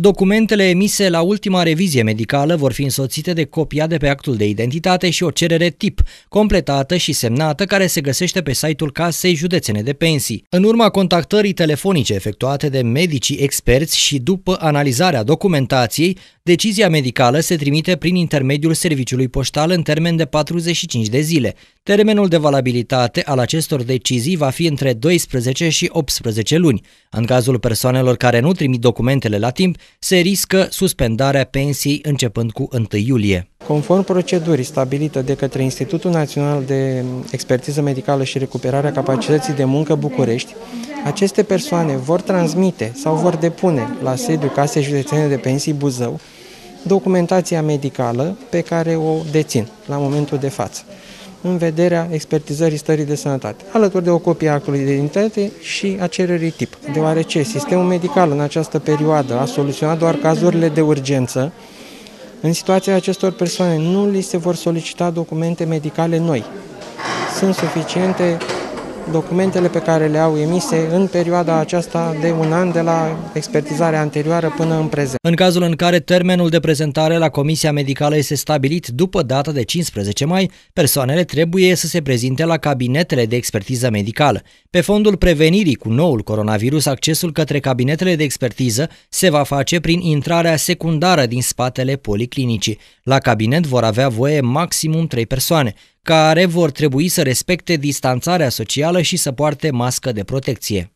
Documentele emise la ultima revizie medicală vor fi însoțite de copia de pe actul de identitate și o cerere tip, completată și semnată, care se găsește pe site-ul Casei Județene de Pensii. În urma contactării telefonice efectuate de medicii experți și după analizarea documentației, decizia medicală se trimite prin intermediul serviciului poștal în termen de 45 de zile. Termenul de valabilitate al acestor decizii va fi între 12 și 18 luni. În cazul persoanelor care nu trimit documentele la timp, se riscă suspendarea pensiei începând cu 1 iulie. Conform procedurii stabilită de către Institutul Național de Expertiză Medicală și Recuperarea Capacității de Muncă București, aceste persoane vor transmite sau vor depune la sediul Casei Județene de Pensii Buzău documentația medicală pe care o dețin la momentul de față în vederea expertizării stării de sănătate, alături de o copie a actului de identitate și a cererii tip, deoarece sistemul medical în această perioadă a soluționat doar cazurile de urgență, în situația acestor persoane nu li se vor solicita documente medicale noi. Sunt suficiente documentele pe care le au emise în perioada aceasta de un an de la expertizarea anterioară până în prezent. În cazul în care termenul de prezentare la Comisia Medicală este stabilit după data de 15 mai, persoanele trebuie să se prezinte la cabinetele de expertiză medicală. Pe fondul prevenirii cu noul coronavirus, accesul către cabinetele de expertiză se va face prin intrarea secundară din spatele policlinicii. La cabinet vor avea voie maximum 3 persoane care vor trebui să respecte distanțarea socială și să poarte mască de protecție.